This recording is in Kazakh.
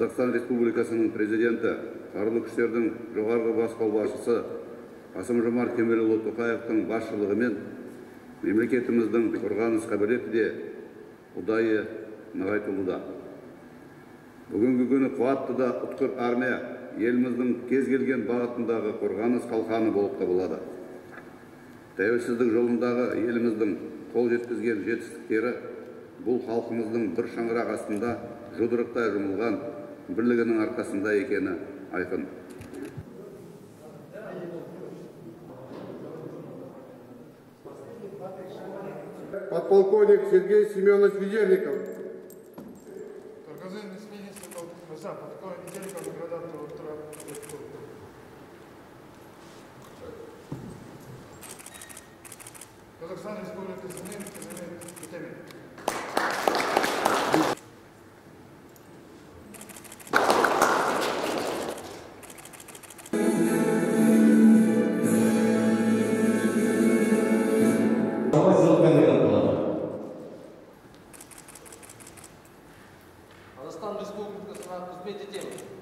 қазақстан республикасының президенті қарулы күштердің жоғарғы бас қолбасшысы қасым жомарт кемелұлы тоқаевтың басшылығымен мемлекетіміздің қорғаныс қабілеті де ұдайы нығайтылуда. Бүгінгі күні қуатты да ұтқыр армия еліміздің кез келген бағытындағы қорғаныс қалқаны болып табылады. Тәуелсіздік жолындағы еліміздің қол жеткізген жетістіктері бұл халқымыздың бір шаңырақ астында жұдырықтай жұмылған бірлігінің арқасында екені айқын подполковник Сергей Семенович Ведерников. Торгазин министр Запад, такой неделя, как градаtor вторая Казахстан Республика Земель, Земель, Земель. қазақстан республикасына қызмет етемін